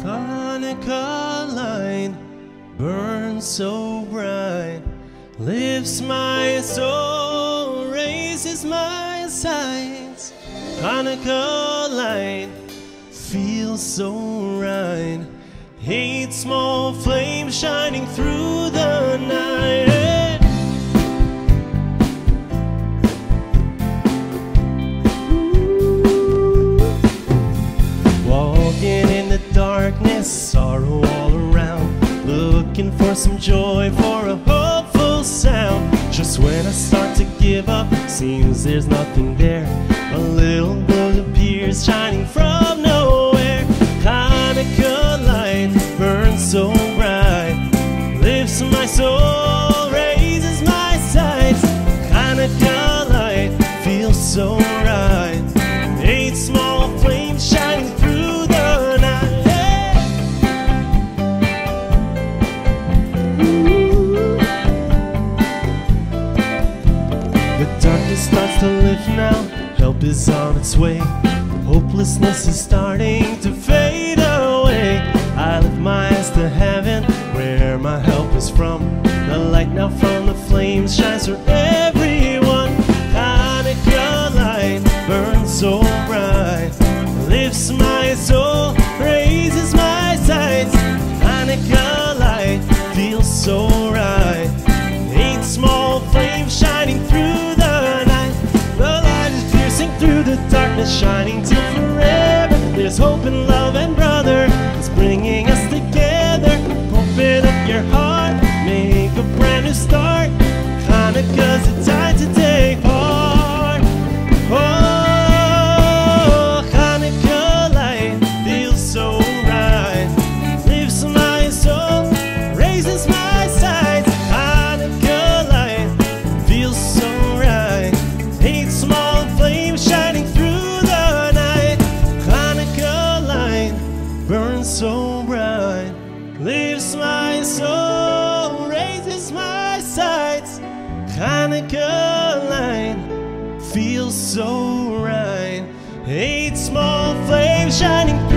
Hanukkah light burns so bright, lifts my soul, raises my sights. Hanukkah light feels so right, eight small flames shining through the night. For some joy, for a hopeful sound. Just when I start to give up, seems there's nothing there. A little glow appears, shining from nowhere. Hanukkah light burns so bright, lifts my soul, raises my sights. Hanukkah light feels so right. To live now, help is on its way. Hopelessness is starting to fade away. I lift my eyes to heaven, where my help is from. The light now from the flames shines for everyone. Hanukkah light burns so There's hope and love and brother. It's bringing us together. Open up your heart, make a brand new start. Hanukkah's a time to take part. Oh, Hanukkah light feels so right. Lifts my soul, raises my sights. Hanukkah light feels so right. Eight small so bright. Lifts my soul, raises my sights. Hanukkah light feels so right. Eight small flames shining